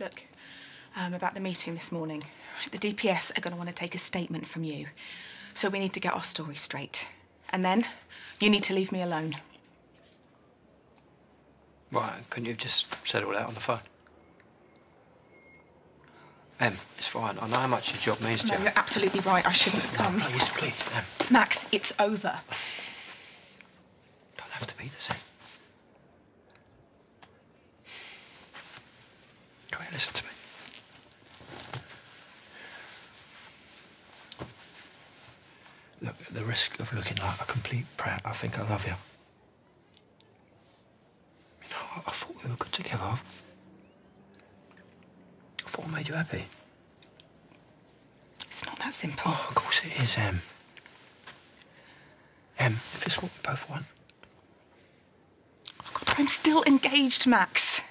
Look, um, about the meeting this morning. The DPS are going to want to take a statement from you. So we need to get our story straight. And then you need to leave me alone. Right, couldn't you have just said all that on the phone? Em, it's fine. I know how much your job means to No, you. you're absolutely right. I shouldn't have come. Please, please, Em. Max, it's over. Don't have to be the same. Listen to me. Look, at the risk of looking like a complete prat, I think I love you. You know, I, I thought we were good together. I thought I made you happy. It's not that simple. Oh, of course it is, Em. Em, if it's what we both want. I'm still engaged, Max.